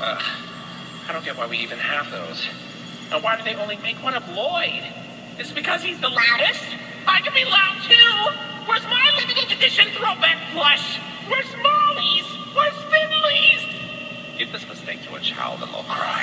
Ugh. I don't get why we even have those. And why do they only make one of Lloyd? Is because he's the loudest? I can be loud too! Where's my limited edition throwback plush? Where's Molly's? Where's Finley's? Give this mistake to a child and they'll cry.